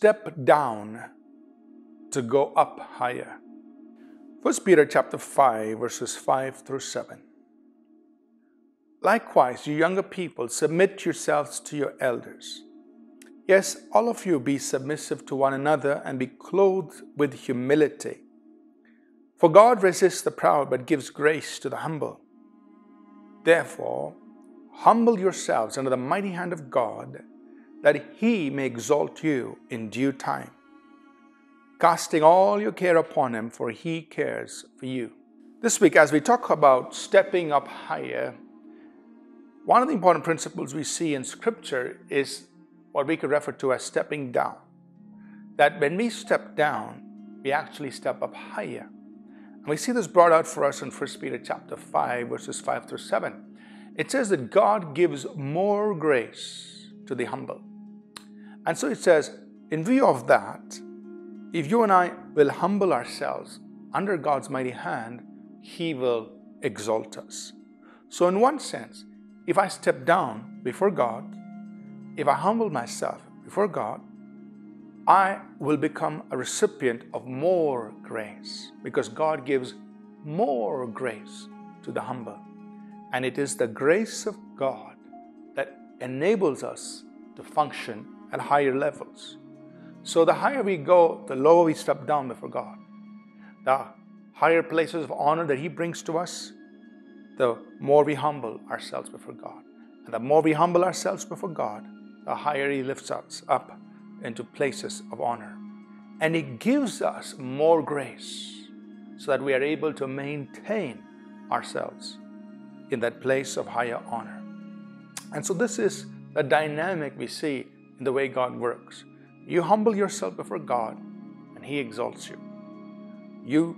step down to go up higher. 1 Peter chapter 5 verses 5 through 7. Likewise, you younger people, submit yourselves to your elders. Yes, all of you be submissive to one another and be clothed with humility. For God resists the proud but gives grace to the humble. Therefore, humble yourselves under the mighty hand of God, that he may exalt you in due time, casting all your care upon him, for he cares for you. This week, as we talk about stepping up higher, one of the important principles we see in Scripture is what we could refer to as stepping down. That when we step down, we actually step up higher. And we see this brought out for us in 1 Peter chapter 5, verses 5 through 7. It says that God gives more grace to the humble. And so it says, in view of that, if you and I will humble ourselves under God's mighty hand, He will exalt us. So, in one sense, if I step down before God, if I humble myself before God, I will become a recipient of more grace because God gives more grace to the humble. And it is the grace of God that enables us to function at higher levels. So the higher we go, the lower we step down before God. The higher places of honor that He brings to us, the more we humble ourselves before God. And the more we humble ourselves before God, the higher He lifts us up into places of honor. And He gives us more grace so that we are able to maintain ourselves in that place of higher honor. And so, this is the dynamic we see in the way God works. You humble yourself before God, and He exalts you. You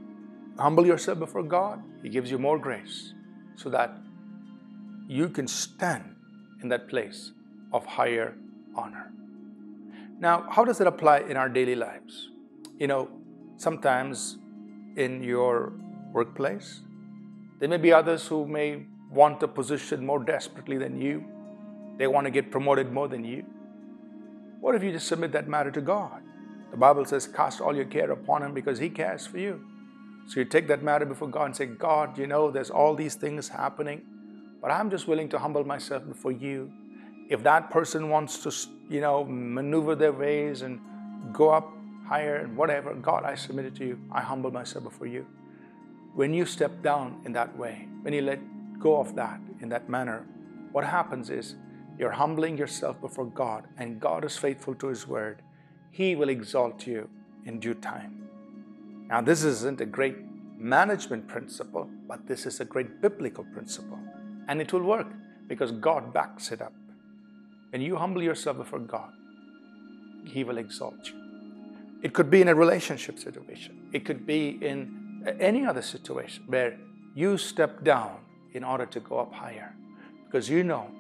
humble yourself before God, He gives you more grace so that you can stand in that place of higher honor. Now, how does it apply in our daily lives? You know, sometimes in your workplace, there may be others who may want a position more desperately than you. They want to get promoted more than you. What if you just submit that matter to God? The Bible says, cast all your care upon Him because He cares for you. So you take that matter before God and say, God, you know, there's all these things happening, but I'm just willing to humble myself before you. If that person wants to, you know, maneuver their ways and go up higher and whatever, God, I submit it to you. I humble myself before you. When you step down in that way, when you let go of that in that manner, what happens is you're humbling yourself before God, and God is faithful to His word. He will exalt you in due time. Now, this isn't a great management principle, but this is a great biblical principle. And it will work because God backs it up. When you humble yourself before God, He will exalt you. It could be in a relationship situation, it could be in any other situation where you step down in order to go up higher. Because you know,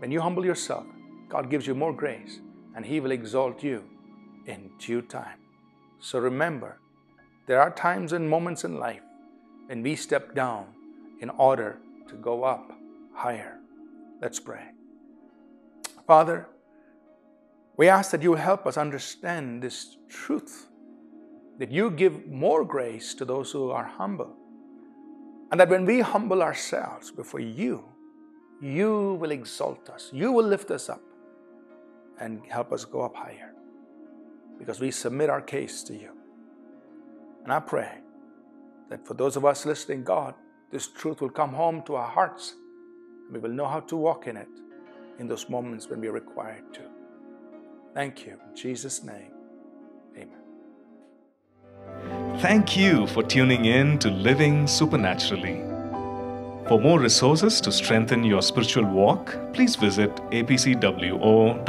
when you humble yourself, God gives you more grace and He will exalt you in due time. So remember, there are times and moments in life when we step down in order to go up higher. Let's pray. Father, we ask that you will help us understand this truth that you give more grace to those who are humble. And that when we humble ourselves before you, you will exalt us, you will lift us up and help us go up higher because we submit our case to you. And I pray that for those of us listening, God, this truth will come home to our hearts and we will know how to walk in it in those moments when we are required to. Thank you. In Jesus' name, amen. Thank you for tuning in to Living Supernaturally. For more resources to strengthen your spiritual walk, please visit apcwo.org.